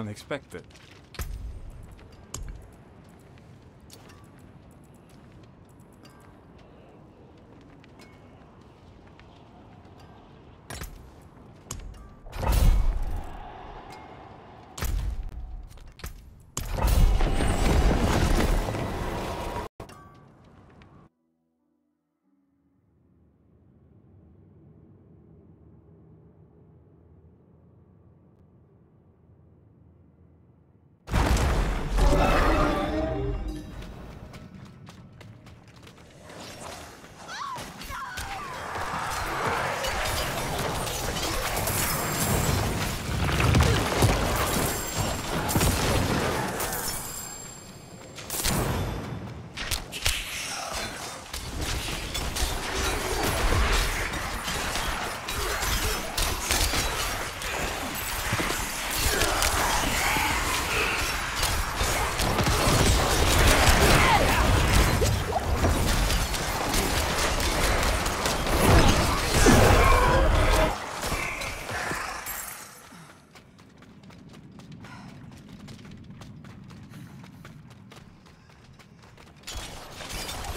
unexpected.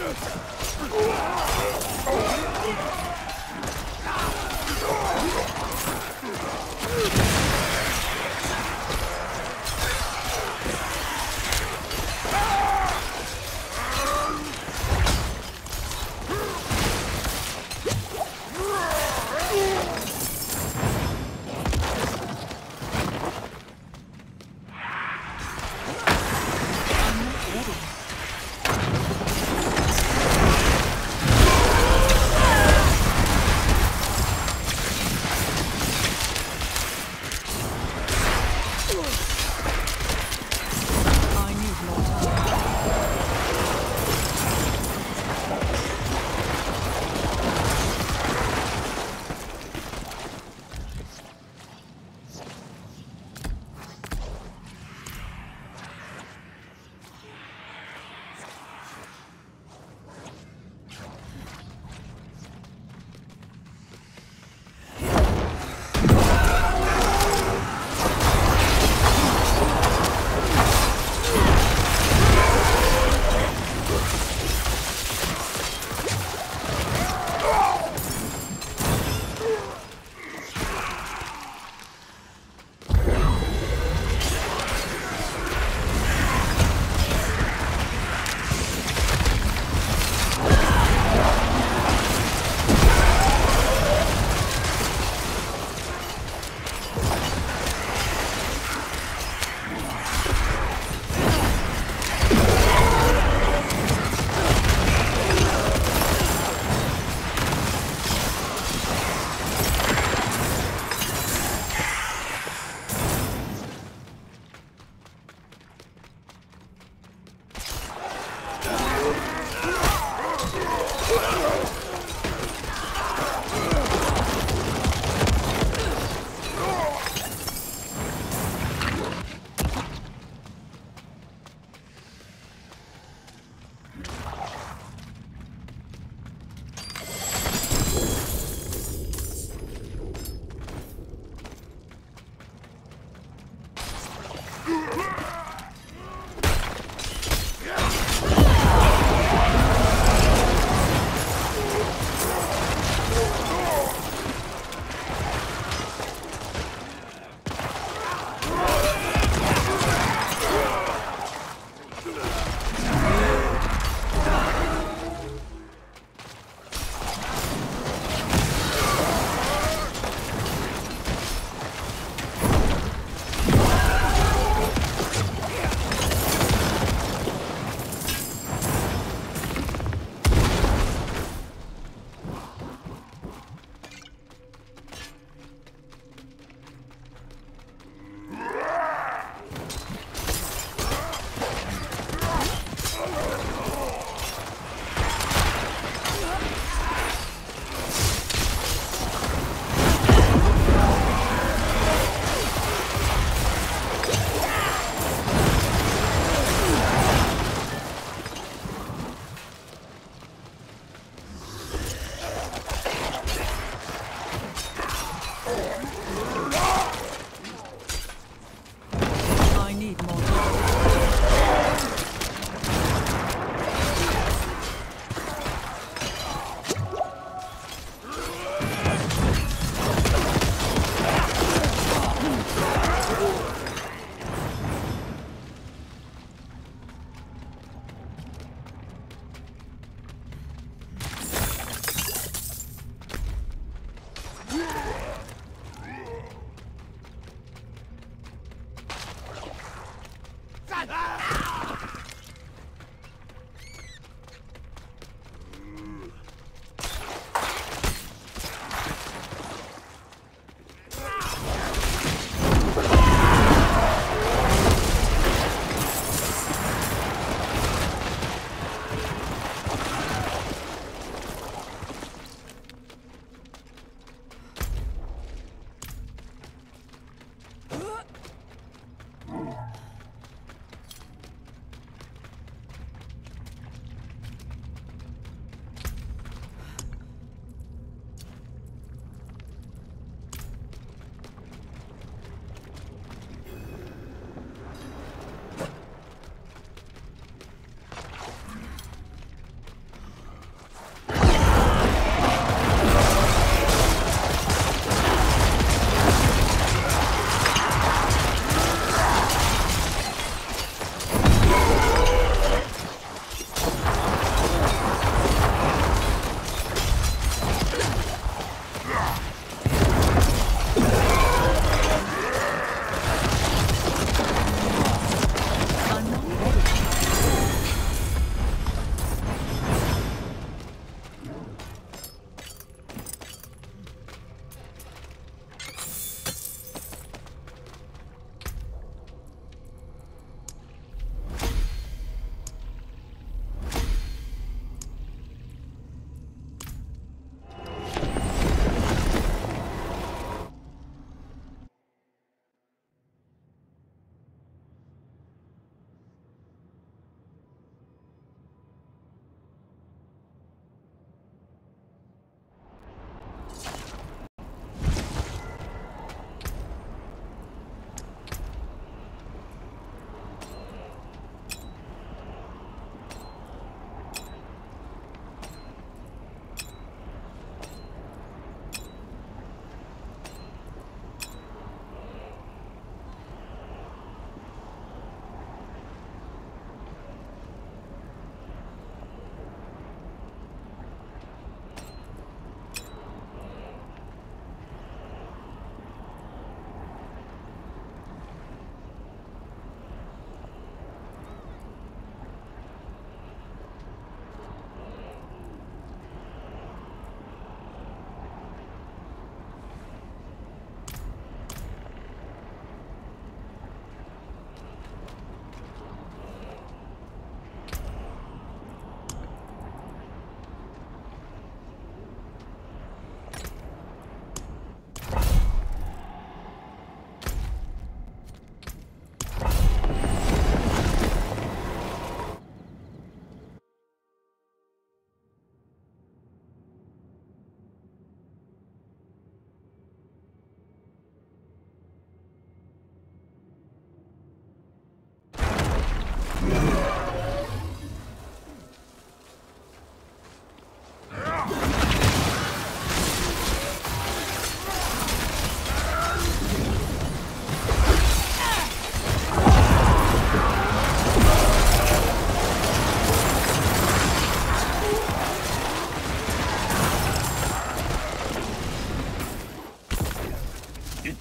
Ready.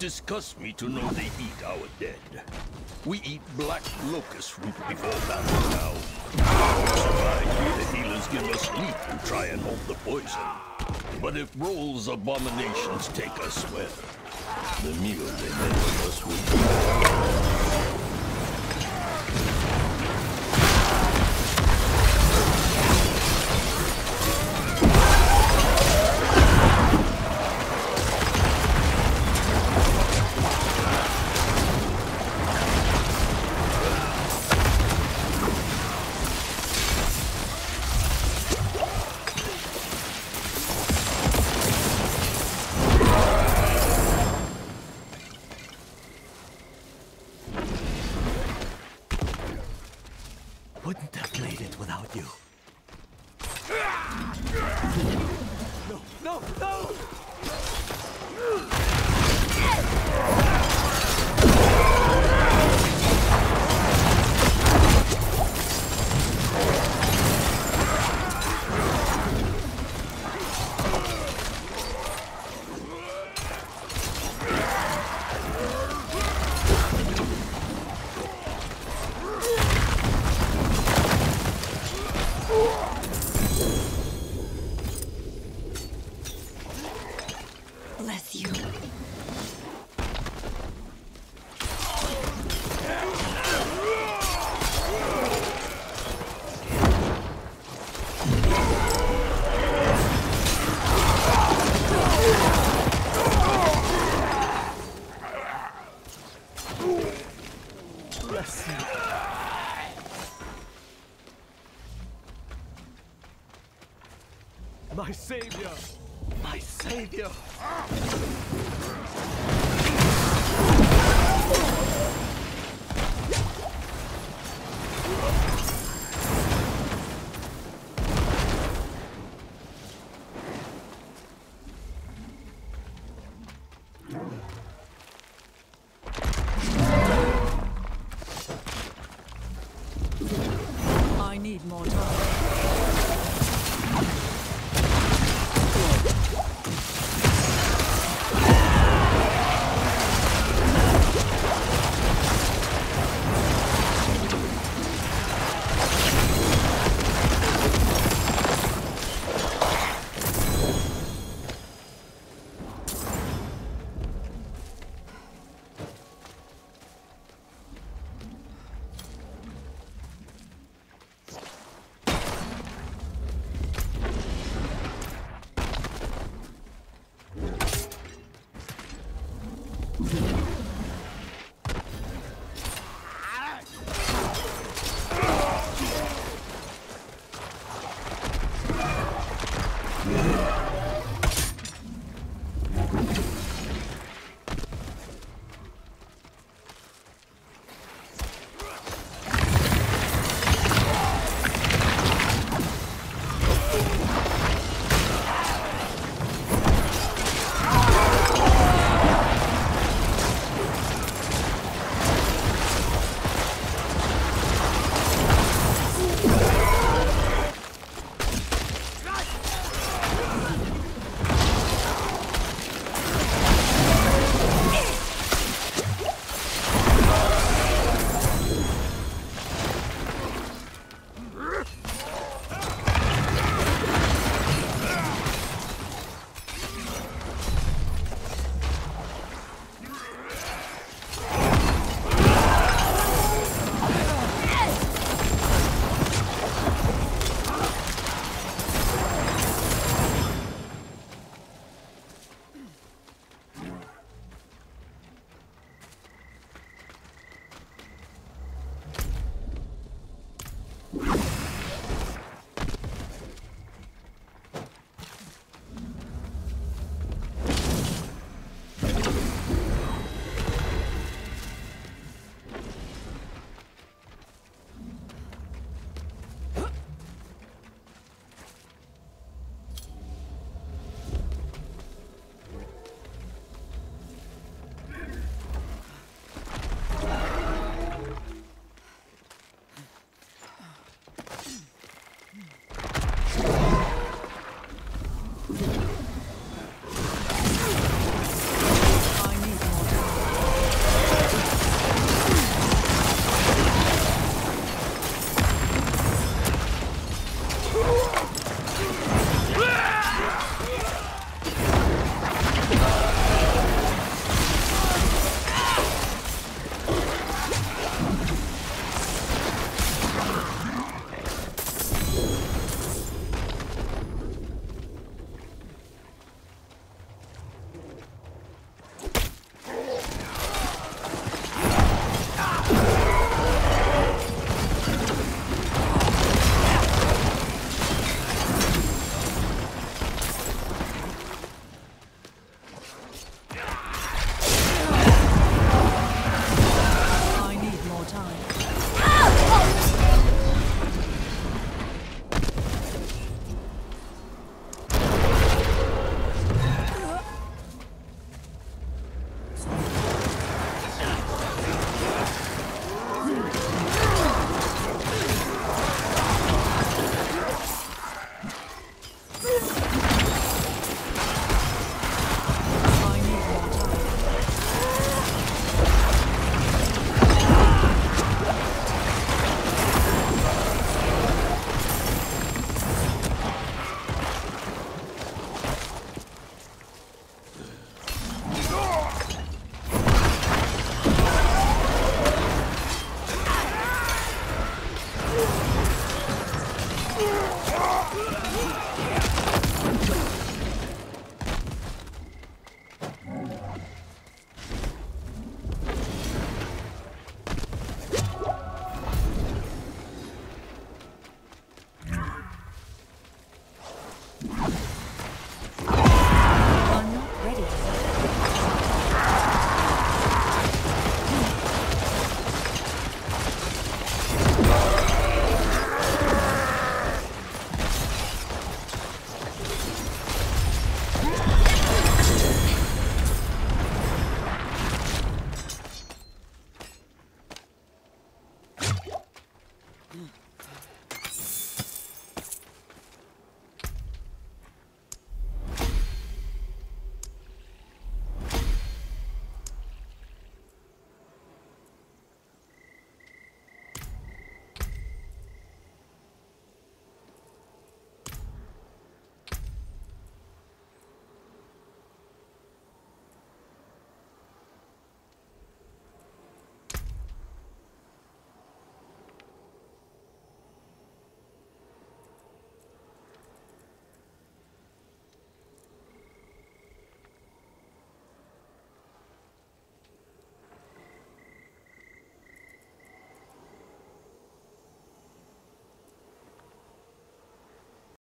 Disgusts me to know they eat our dead. We eat black locust root before battle now. Surprised the healers give us meat to try and hold the poison. But if Roll's abominations take us, well, the meal they made of us will be My savior! My savior!